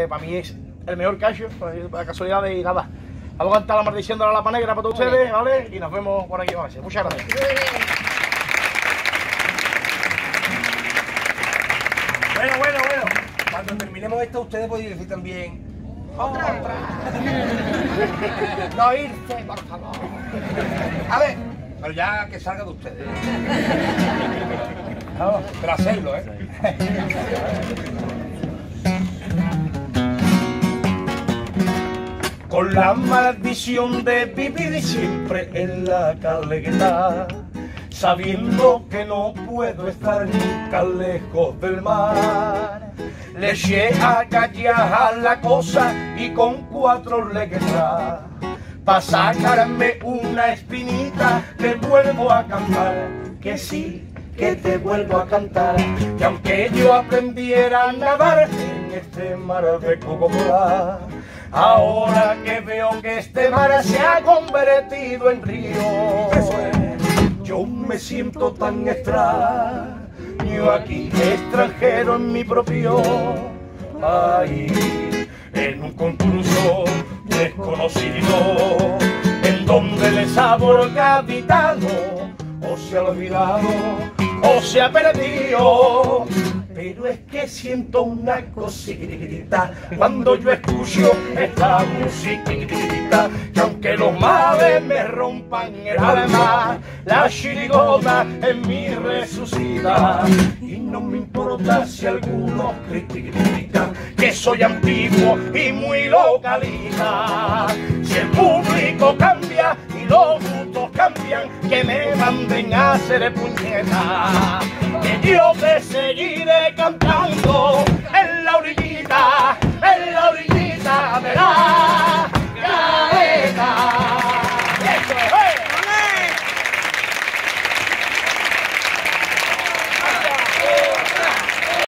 que para mí es el mejor cacho, pues, la casualidad de nada. Vamos a cantar la maldición de la lapa negra para todos ustedes, ¿vale? Y nos vemos por aquí, ¿vale? Muchas gracias. Bueno, bueno, bueno. Cuando terminemos esto, ustedes pueden decir también. Otra, otra. No irse, por favor. A ver, pero ya que salga de ustedes. Vamos, pero hacerlo, ¿eh? Con la maldición de vivir siempre en la caleta, sabiendo que no puedo estar nunca lejos del mar. Le eché a la cosa y con cuatro letras, pa' sacarme una espinita, te vuelvo a cantar, que sí, que te vuelvo a cantar, que aunque yo aprendiera a nadar en este mar de Coca-Cola, ahora que veo que este mar se ha convertido en río, yo me siento tan extraño aquí, extranjero en mi propio país, en un concurso desconocido, en donde el sabor capitano o se ha olvidado o se ha perdido. Pero es que siento una cosita cuando yo escucho esta musiquita que aunque los males me rompan el alma, la chirigota en mí resucita y no me importa si algunos critican que soy antiguo y muy localista. Si el público cambia y los gustos cambian, que me manden a hacer puñeta, que yo te seguiré cantando. en